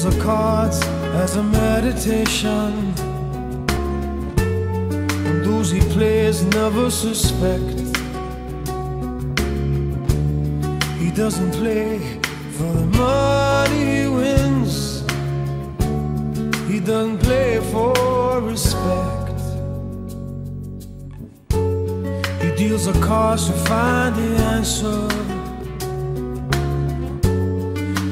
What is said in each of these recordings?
deals the cards as a meditation. And those he plays never suspect. He doesn't play for the money he wins. He doesn't play for respect. He deals the cards to find the answer.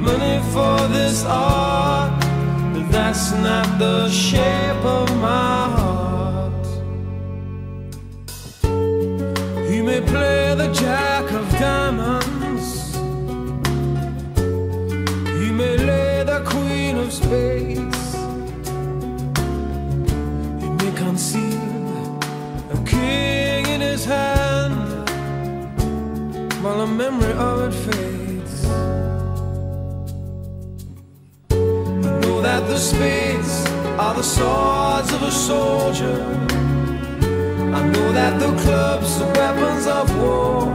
money for this art, but that's not the shape of my heart. He may play the jack of diamonds. He may lay the queen of spades. He may conceal a king in his hand while the memory of it fades. That the spades are the swords of a soldier. I know that the clubs are weapons of war.